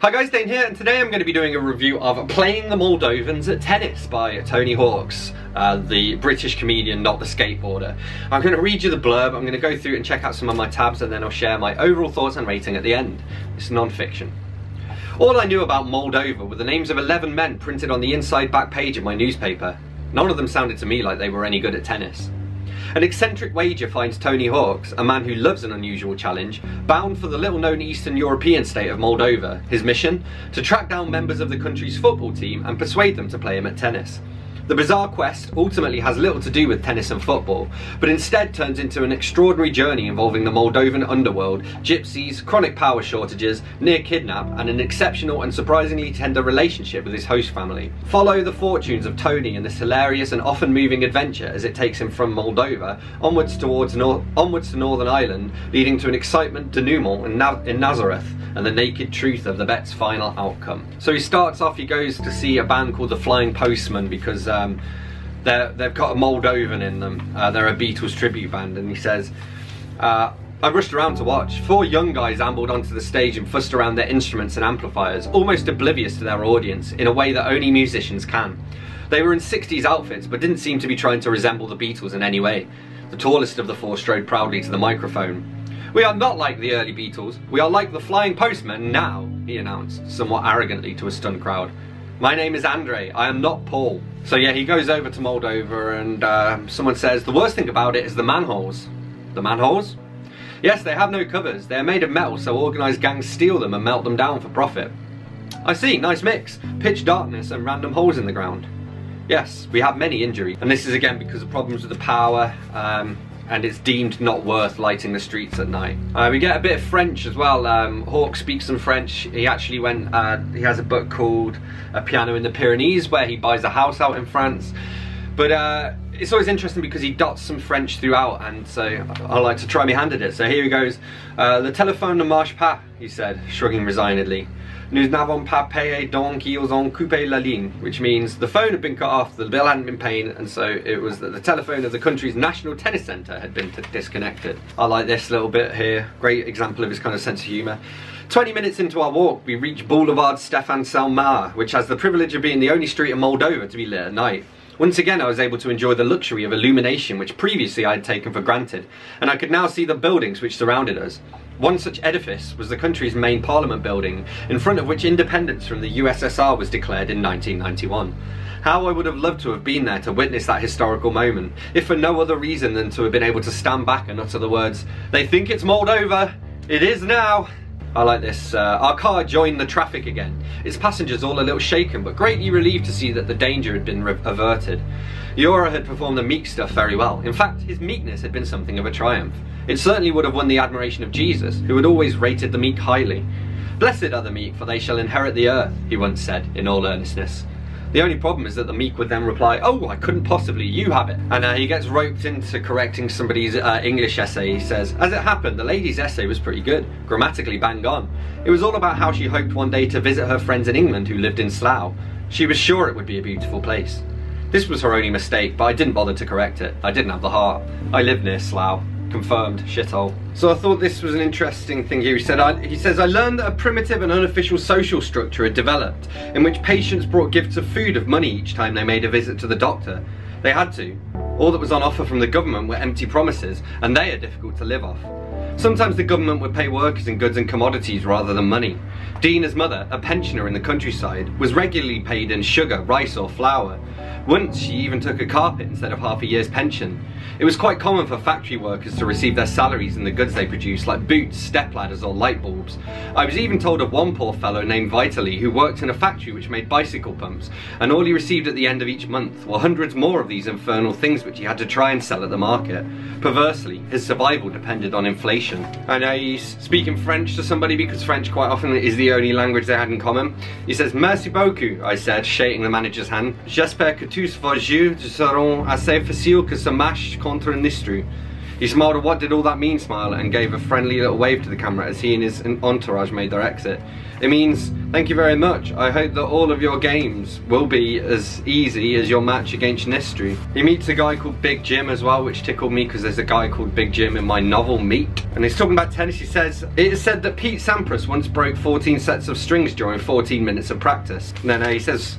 Hi guys, Dane here, and today I'm going to be doing a review of Playing the Moldovans at Tennis by Tony Hawks, uh, the British comedian, not the skateboarder. I'm going to read you the blurb, I'm going to go through and check out some of my tabs, and then I'll share my overall thoughts and rating at the end. It's non-fiction. All I knew about Moldova were the names of 11 men printed on the inside back page of my newspaper. None of them sounded to me like they were any good at tennis. An eccentric wager finds Tony Hawks, a man who loves an unusual challenge, bound for the little-known Eastern European state of Moldova. His mission? To track down members of the country's football team and persuade them to play him at tennis. The bizarre quest ultimately has little to do with tennis and football, but instead turns into an extraordinary journey involving the Moldovan underworld, gypsies, chronic power shortages, near kidnap, and an exceptional and surprisingly tender relationship with his host family. Follow the fortunes of Tony in this hilarious and often moving adventure as it takes him from Moldova onwards towards nor onwards to Northern Ireland, leading to an excitement denouement in, Na in Nazareth and the naked truth of the bet's final outcome. So he starts off, he goes to see a band called the Flying Postman because uh, um, they've got a Moldovan in them. Uh, they're a Beatles tribute band, and he says, uh, I rushed around to watch. Four young guys ambled onto the stage and fussed around their instruments and amplifiers, almost oblivious to their audience, in a way that only musicians can. They were in 60s outfits, but didn't seem to be trying to resemble the Beatles in any way. The tallest of the four strode proudly to the microphone. We are not like the early Beatles, we are like the Flying Postmen now, he announced, somewhat arrogantly to a stunned crowd. My name is Andre, I am not Paul. So yeah, he goes over to Moldova and uh, someone says, the worst thing about it is the manholes. The manholes? Yes, they have no covers. They're made of metal, so organised gangs steal them and melt them down for profit. I see, nice mix. Pitch darkness and random holes in the ground. Yes, we have many injuries. And this is again because of problems with the power, um, and it's deemed not worth lighting the streets at night. Uh, we get a bit of French as well. Um, Hawk speaks some French. He actually went, uh, he has a book called A Piano in the Pyrenees where he buys a house out in France. But uh, it's always interesting because he dots some French throughout and so I like to try my hand at it. So here he goes. Uh, Le téléphone ne marche pas, he said, shrugging resignedly. Nous n'avons pas payé donc ils ont coupé la ligne, which means the phone had been cut off, the bill hadn't been paid, and so it was that the telephone of the country's national tennis centre had been disconnected. I like this little bit here, great example of his kind of sense of humour. 20 minutes into our walk, we reach Boulevard Stefan Cel Mar, which has the privilege of being the only street in Moldova to be lit at night. Once again, I was able to enjoy the luxury of illumination which previously I had taken for granted, and I could now see the buildings which surrounded us. One such edifice was the country's main parliament building, in front of which independence from the USSR was declared in 1991. How I would have loved to have been there to witness that historical moment, if for no other reason than to have been able to stand back and utter the words, they think it's Moldova, it is now. I like this. Uh, our car joined the traffic again. Its passengers all a little shaken, but greatly relieved to see that the danger had been averted. Yora had performed the meek stuff very well. In fact, his meekness had been something of a triumph. It certainly would have won the admiration of Jesus, who had always rated the meek highly. Blessed are the meek, for they shall inherit the earth, he once said, in all earnestness. The only problem is that the meek would then reply, oh, I couldn't possibly, you have it. And uh, he gets roped into correcting somebody's uh, English essay. He says, as it happened, the lady's essay was pretty good, grammatically bang on. It was all about how she hoped one day to visit her friends in England who lived in Slough. She was sure it would be a beautiful place. This was her only mistake, but I didn't bother to correct it. I didn't have the heart. I live near Slough confirmed shithole. So I thought this was an interesting thing here. He said, I, he says, I learned that a primitive and unofficial social structure had developed in which patients brought gifts of food of money each time they made a visit to the doctor. They had to. All that was on offer from the government were empty promises, and they are difficult to live off. Sometimes the government would pay workers in goods and commodities rather than money. Dina's mother, a pensioner in the countryside, was regularly paid in sugar, rice or flour. Once she even took a carpet instead of half a year's pension. It was quite common for factory workers to receive their salaries in the goods they produced, like boots, step ladders or light bulbs. I was even told of one poor fellow named Vitali who worked in a factory which made bicycle pumps, and all he received at the end of each month were hundreds more of these infernal things which he had to try and sell at the market. Perversely, his survival depended on inflation. I know he's speaking French to somebody because French quite often is the only language they had in common. He says, Merci beaucoup, I said, shaking the manager's hand. J'espère que tous vos jeux seront assez faciles que ça marche contre Nistru. He smiled what did all that mean smile and gave a friendly little wave to the camera as he and his entourage made their exit. It means Thank you very much. I hope that all of your games will be as easy as your match against Nistri. He meets a guy called Big Jim as well, which tickled me because there's a guy called Big Jim in my novel Meat. And he's talking about tennis. He says, it is said that Pete Sampras once broke 14 sets of strings during 14 minutes of practice. Then he says,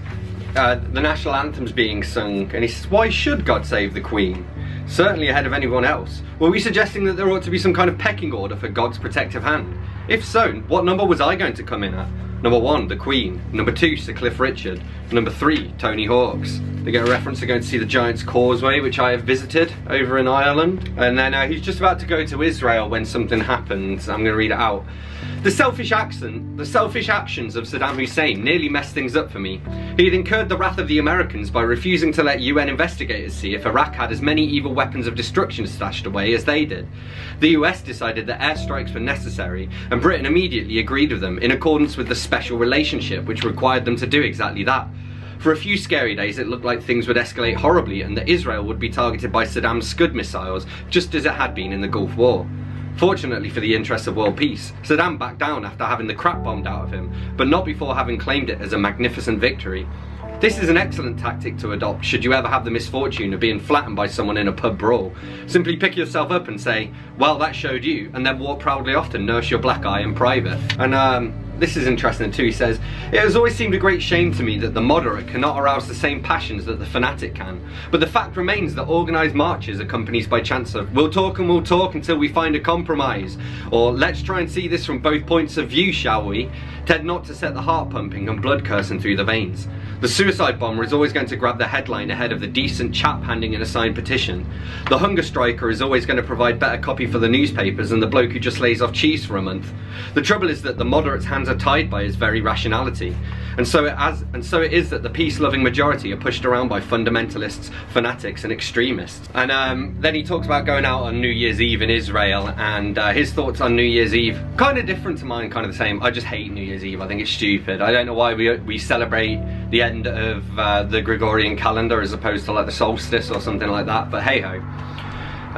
uh, the national anthem's being sung, and he says, why should God save the Queen? Certainly ahead of anyone else. Were we suggesting that there ought to be some kind of pecking order for God's protective hand? If so, what number was I going to come in at? Number one, The Queen. Number two, Sir Cliff Richard. Number three, Tony Hawks. They get a reference to going to see the Giant's Causeway, which I have visited over in Ireland. And then uh, he's just about to go to Israel when something happens. I'm going to read it out. The selfish accent, the selfish actions of Saddam Hussein nearly messed things up for me. He had incurred the wrath of the Americans by refusing to let UN investigators see if Iraq had as many evil weapons of destruction stashed away as they did. The US decided that airstrikes were necessary, and Britain immediately agreed with them in accordance with the special relationship which required them to do exactly that. For a few scary days it looked like things would escalate horribly and that Israel would be targeted by Saddam's Scud missiles, just as it had been in the Gulf War. Fortunately for the interests of world peace, Saddam backed down after having the crap bombed out of him, but not before having claimed it as a magnificent victory. This is an excellent tactic to adopt should you ever have the misfortune of being flattened by someone in a pub brawl. Simply pick yourself up and say, well that showed you, and then walk proudly off to nurse your black eye in private. And um, this is interesting too, he says, It has always seemed a great shame to me that the moderate cannot arouse the same passions that the fanatic can. But the fact remains that organised marches accompanied by chants of, we'll talk and we'll talk until we find a compromise, or let's try and see this from both points of view, shall we, tend not to set the heart pumping and blood coursing through the veins. The suicide bomber is always going to grab the headline ahead of the decent chap handing in a signed petition. The hunger striker is always going to provide better copy for the newspapers than the bloke who just lays off cheese for a month. The trouble is that the moderate's hands are tied by his very rationality. And so it as and so it is that the peace-loving majority are pushed around by fundamentalists, fanatics, and extremists. And um, then he talks about going out on New Year's Eve in Israel, and uh, his thoughts on New Year's Eve kind of different to mine, kind of the same. I just hate New Year's Eve. I think it's stupid. I don't know why we we celebrate the end of uh, the Gregorian calendar as opposed to like the solstice or something like that. But hey ho.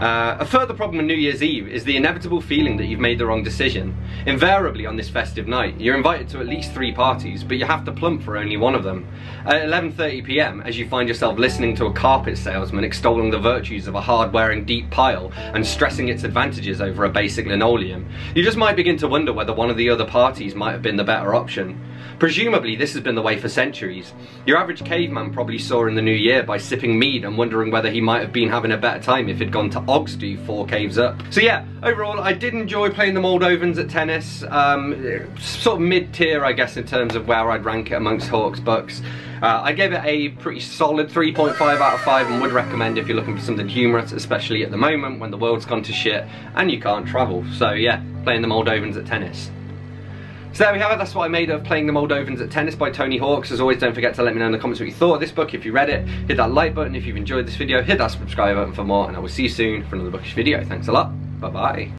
Uh, a further problem on New Year's Eve is the inevitable feeling that you've made the wrong decision. Invariably on this festive night, you're invited to at least three parties, but you have to plump for only one of them. At 11.30pm, as you find yourself listening to a carpet salesman extolling the virtues of a hard-wearing deep pile and stressing its advantages over a basic linoleum, you just might begin to wonder whether one of the other parties might have been the better option. Presumably this has been the way for centuries. Your average caveman probably saw in the new year by sipping mead and wondering whether he might have been having a better time if he'd gone to Ogsdu four caves up. So yeah, overall I did enjoy playing the Moldovans at tennis. Um, sort of mid-tier I guess in terms of where I'd rank it amongst Hawks Bucks. Uh, I gave it a pretty solid 3.5 out of 5 and would recommend if you're looking for something humorous, especially at the moment when the world's gone to shit and you can't travel. So yeah, playing the Moldovans at tennis. So there we have it, that's what I made of Playing the Moldovans at Tennis by Tony Hawks. As always, don't forget to let me know in the comments what you thought of this book. If you read it, hit that like button if you've enjoyed this video, hit that subscribe button for more, and I will see you soon for another bookish video. Thanks a lot, bye bye.